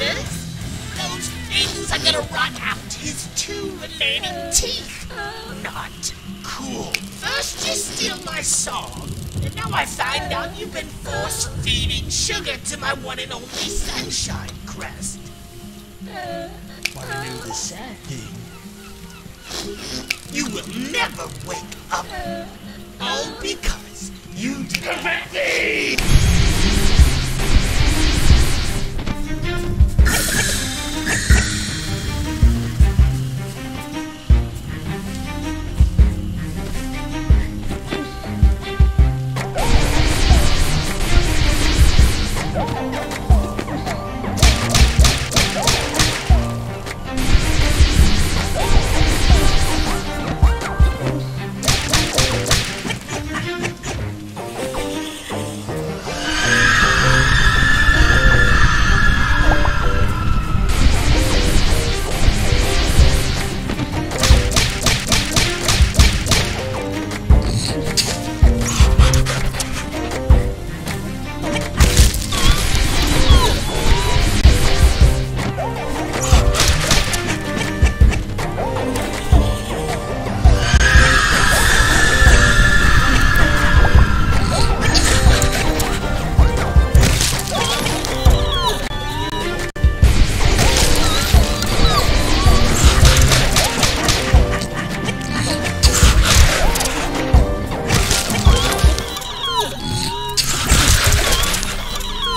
monsters. Those things are gonna rot out his two remaining teeth. Oh, not cool. First you steal my song, and now I find out you've been force feeding sugar to my one and only Sunshine Crest. Wanna know the sad thing? You will never wake up. All because you did